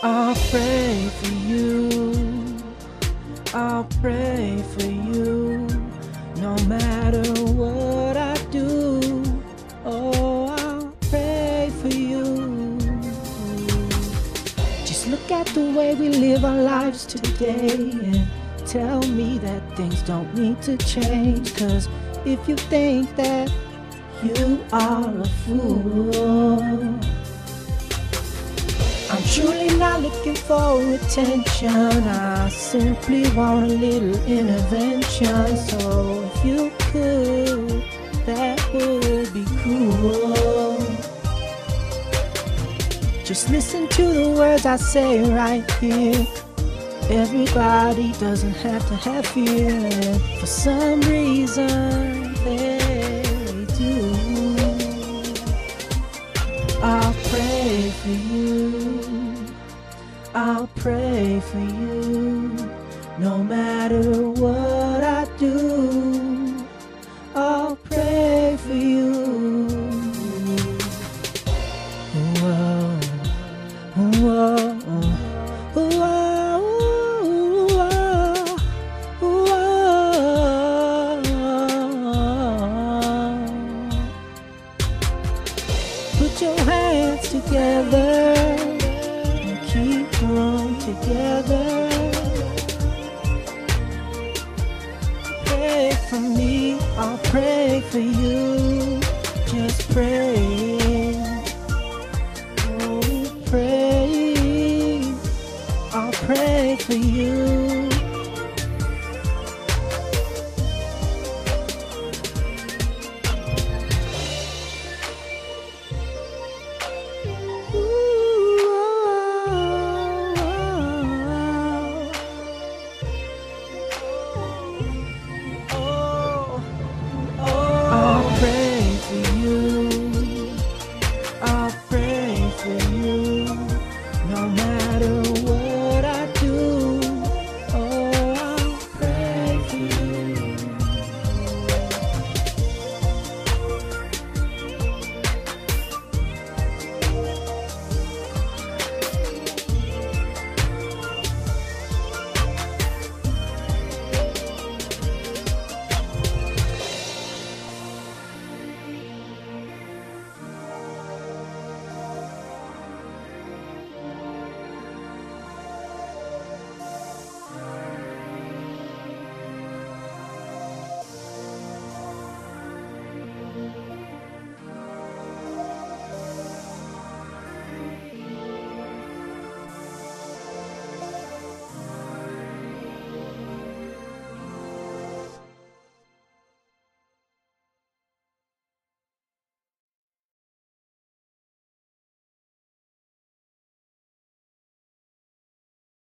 pray for you. I'll pray for you. No matter what I do. Oh, I'll pray for you. Just look at the way we live our lives today and tell me that things don't need to change. Cause if you think that you are a fool. Truly not looking for attention. I simply want a little intervention. So if you could, that would be cool. Just listen to the words I say right here. Everybody doesn't have to have fear. For some reason, they do. I'll pray for you. I'll pray for you. No matter what I do, I'll pray for you. Put your hands together them together. Pray for me, I'll pray for you. Just pray. Oh, pray. I'll pray for you.